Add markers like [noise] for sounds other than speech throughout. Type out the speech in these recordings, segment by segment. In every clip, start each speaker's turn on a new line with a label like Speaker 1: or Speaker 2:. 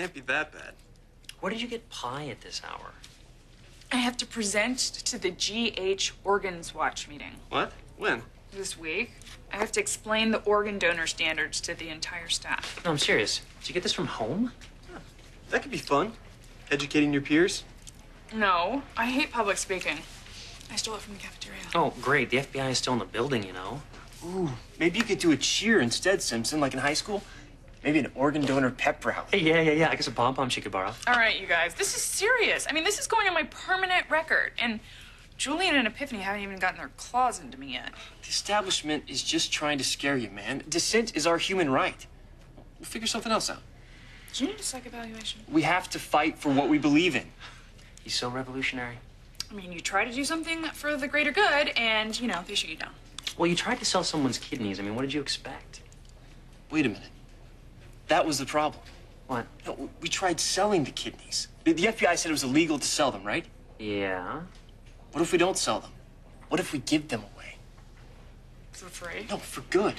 Speaker 1: Can't be that bad.
Speaker 2: Where did you get pie at this hour?
Speaker 3: I have to present to the GH Organs Watch meeting
Speaker 1: What? When?
Speaker 3: this week. I have to explain the organ donor standards to the entire staff.
Speaker 2: No, I'm serious. Did you get this from home?
Speaker 1: That could be fun. Educating your peers.
Speaker 3: No, I hate public speaking. I stole it from the cafeteria.
Speaker 2: Oh, great. The FBI is still in the building, you know.
Speaker 1: Ooh, maybe you could do a cheer instead, Simpson, like in high school. Maybe an organ donor pep rally.
Speaker 2: Hey, yeah, yeah, yeah. I guess a pom pom she could borrow.
Speaker 3: All right, you guys, this is serious. I mean, this is going on my permanent record. And Julian and Epiphany haven't even gotten their claws into me yet.
Speaker 1: The establishment is just trying to scare you, man. Dissent is our human right. We'll figure something else out.
Speaker 3: Do you need a psych evaluation?
Speaker 1: We have to fight for what we believe in.
Speaker 2: He's so revolutionary.
Speaker 3: I mean, you try to do something for the greater good, and, you know, they shoot you down.
Speaker 2: Well, you tried to sell someone's kidneys. I mean, what did you expect?
Speaker 1: Wait a minute. That was the problem.
Speaker 2: What?
Speaker 1: No, we tried selling the kidneys. The the FBI said it was illegal to sell them, right?
Speaker 2: Yeah.
Speaker 1: What if we don't sell them? What if we give them away?
Speaker 3: For free.
Speaker 1: No, for good.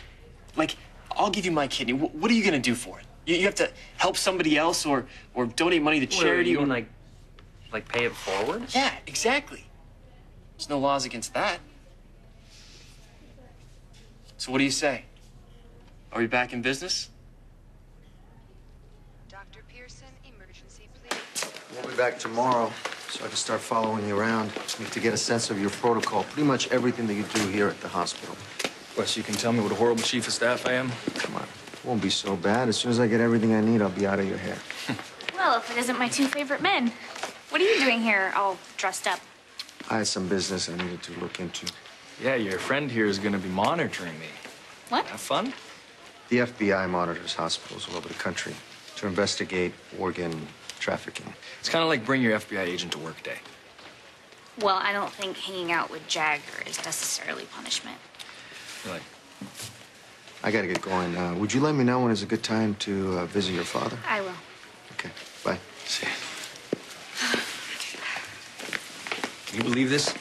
Speaker 1: Like, I'll give you my kidney. Wh- What are you gonna do for it? You, you have to help somebody else, or or donate money to charity,
Speaker 2: you
Speaker 1: or
Speaker 2: mean, like, like pay it forward?
Speaker 1: yeah, exactly. There's no laws against that. So what do you say? Are we back in business?
Speaker 4: Please.
Speaker 5: We'll be back tomorrow, so I can start following you around Need to get a sense of your protocol. Pretty much everything that you do here at the hospital.
Speaker 6: Wes, you can tell me what a horrible chief of staff I am?
Speaker 5: Come on, it won't be so bad. As soon as I get everything I need, I'll be out of your hair. [laughs]
Speaker 7: Well, if it isn't my two favorite men. What are you doing here all dressed up?
Speaker 5: I had some business I needed to look into.
Speaker 6: Yeah, your friend here is gonna be monitoring me.
Speaker 7: What?
Speaker 6: Have fun?
Speaker 5: The FBI monitors hospitals all over the country to investigate organ trafficking.
Speaker 6: It's kind of like bring your FBI agent to work day.
Speaker 7: Well, I don't think hanging out with Jagger is necessarily punishment.
Speaker 6: You're
Speaker 5: I gotta get going. Uh, would you let me know when is a good time to uh, visit your father?
Speaker 7: I will.
Speaker 5: Okay, bye.
Speaker 6: see. Can you believe this?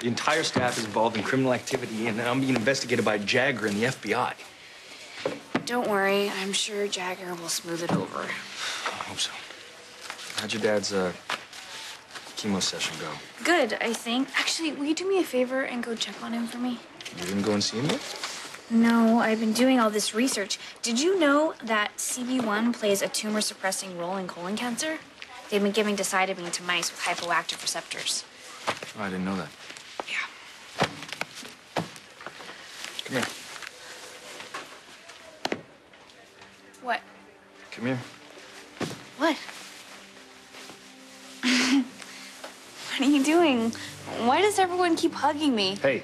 Speaker 6: The entire staff is involved in criminal activity, and I'm being investigated by Jagger and the FBI.
Speaker 7: Don't worry. I'm sure Jagger will smooth it over.
Speaker 6: I hope so. How'd your dad's uh, chemo session go?
Speaker 7: Good, I think. Actually, will you do me a favor and go check on him for me?
Speaker 6: You didn't go and see him yet?
Speaker 7: No, I've been doing all this research. Did you know that CB1 plays a tumor suppressing role in colon cancer? They've been giving decitabine to mice with hypoactive receptors.
Speaker 6: Oh, I didn't know that.
Speaker 7: Yeah.
Speaker 6: Come here.
Speaker 7: What?
Speaker 6: Come here.
Speaker 7: Doing? Why does everyone keep hugging me?
Speaker 6: Hey,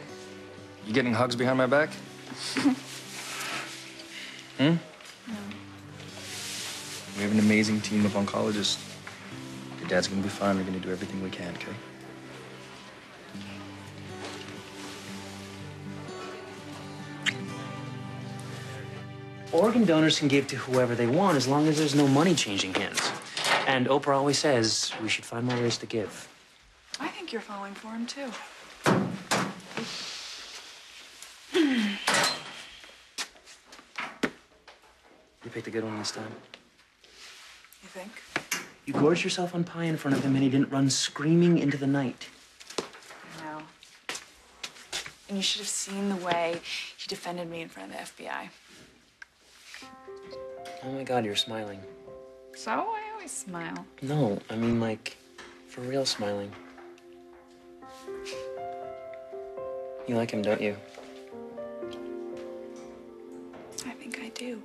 Speaker 6: you getting hugs behind my back? [laughs] hmm? We have an amazing team of oncologists. Your dad's gonna be fine. We're gonna do everything we can, okay?
Speaker 2: Organ donors can give to whoever they want as long as there's no money changing hands. And Oprah always says we should find more ways to give.
Speaker 3: I think you're falling for him, too. Hmm.
Speaker 2: You picked a good one this time.
Speaker 3: You think?
Speaker 2: You gorged yourself on pie in front of him and he didn't run screaming into the night.
Speaker 3: I know. And you should have seen the way he defended me in front of the FBI.
Speaker 2: Oh my god, you're smiling.
Speaker 3: So I always smile.
Speaker 2: No, I mean like for real smiling. You like him, don't you?
Speaker 3: I think I do.